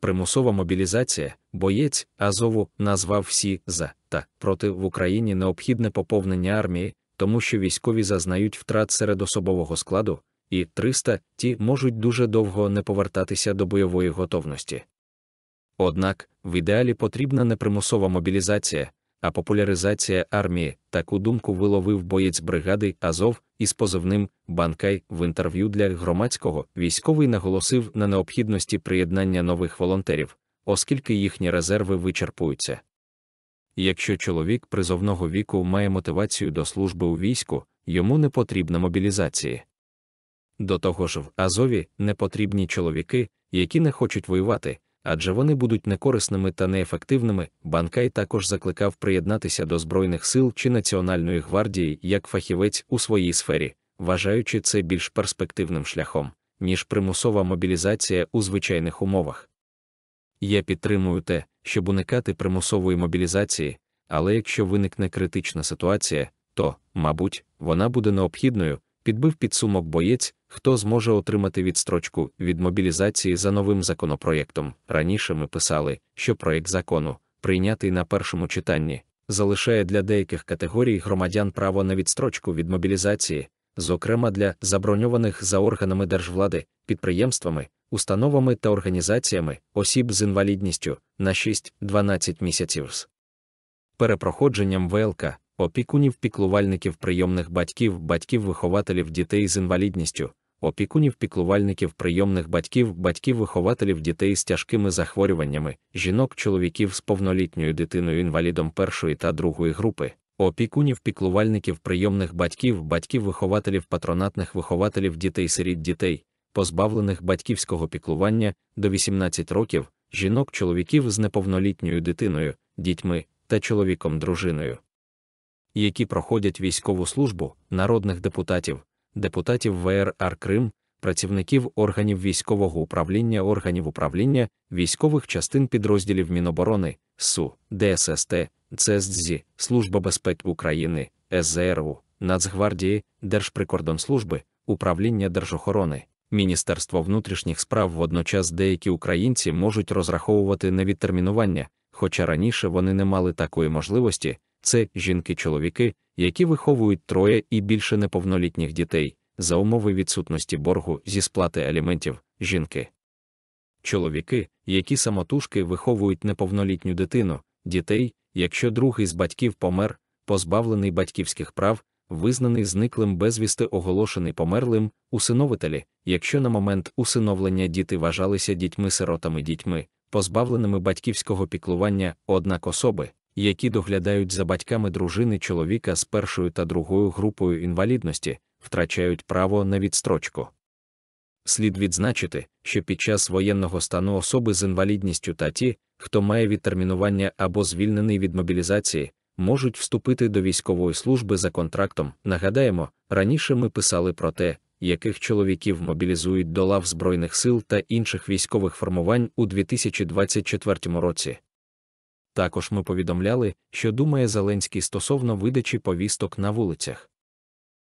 Примусова мобілізація, боєць Азову назвав всі за та проти в Україні необхідне поповнення армії, тому що військові зазнають втрат серед особового складу, і 300 ті можуть дуже довго не повертатися до бойової готовності. Однак, в ідеалі потрібна не примусова мобілізація, а популяризація армії. Таку думку виловив боєць бригади Азов із позивним Банкай в інтерв'ю для громадського військовий наголосив на необхідності приєднання нових волонтерів, оскільки їхні резерви вичерпуються. Якщо чоловік призовного віку має мотивацію до служби у війську, йому не потрібна мобілізації. До того ж, в Азові не потрібні чоловіки, які не хочуть воювати, адже вони будуть некорисними та неефективними. Банкай також закликав приєднатися до Збройних сил чи Національної гвардії як фахівець у своїй сфері, вважаючи це більш перспективним шляхом, ніж примусова мобілізація у звичайних умовах. Я підтримую те, щоб уникати примусової мобілізації, але якщо виникне критична ситуація, то, мабуть, вона буде необхідною, підбив підсумок боєць, хто зможе отримати відстрочку від мобілізації за новим законопроєктом. Раніше ми писали, що проєкт закону, прийнятий на першому читанні, залишає для деяких категорій громадян право на відстрочку від мобілізації, зокрема для заброньованих за органами держвлади, підприємствами, установами та організаціями осіб з інвалідністю на 6-12 місяців перепроходженням ВЛК, опікунів піклувальників прийомних батьків, батьків-вихователів дітей з інвалідністю, опікунів піклувальників прийомних батьків, батьків-вихователів дітей з тяжкими захворюваннями, жінок-чоловіків з повнолітньою дитиною інвалідом першої та другої групи, опікунів піклувальників прийомних батьків, батьків-вихователів патронатних вихователів дітей-сиріт дітей, позбавлених батьківського піклування до 18 років, жінок-чоловіків з неповнолітньою дитиною, дітьми та чоловіком-дружиною які проходять військову службу, народних депутатів, депутатів ВРР Крим, працівників органів військового управління, органів управління, військових частин підрозділів Міноборони, СУ, ДССТ, ЦСДЗІ, Служба безпеки України, СЗРУ, Нацгвардії, Держприкордонслужби, Управління Держохорони. Міністерство внутрішніх справ водночас деякі українці можуть розраховувати на відтермінування, хоча раніше вони не мали такої можливості, це жінки-чоловіки, які виховують троє і більше неповнолітніх дітей за умови відсутності боргу зі сплати аліментів, жінки. Чоловіки, які самотужки виховують неповнолітню дитину, дітей, якщо другий з батьків помер, позбавлений батьківських прав, визнаний зниклим безвісти оголошений померлим, усиновителі, якщо на момент усиновлення діти вважалися дітьми-сиротами дітьми, позбавленими батьківського піклування, однак особи, які доглядають за батьками дружини чоловіка з першою та другою групою інвалідності, втрачають право на відстрочку. Слід відзначити, що під час воєнного стану особи з інвалідністю та ті, хто має відтермінування або звільнений від мобілізації, можуть вступити до військової служби за контрактом. Нагадаємо, раніше ми писали про те, яких чоловіків мобілізують до лав Збройних сил та інших військових формувань у 2024 році. Також ми повідомляли, що думає Зеленський стосовно видачі повісток на вулицях.